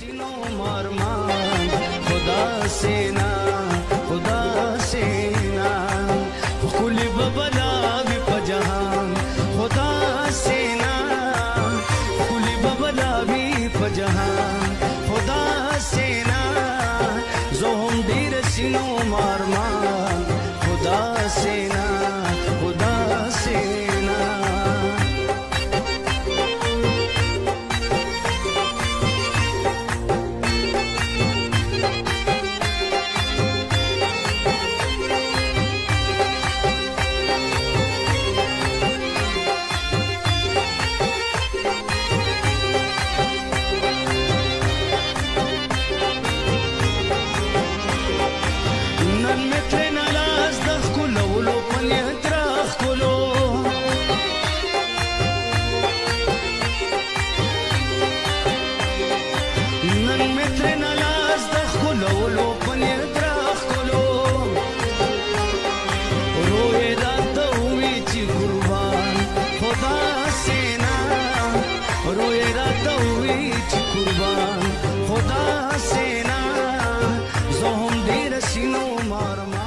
ছিল মর্মা খুদা সেনা খুদা সেনা কুলি বাবা পজাহান খুদা সেনা কুলি বাবা পজাহান খুদা সেনা Sino Marma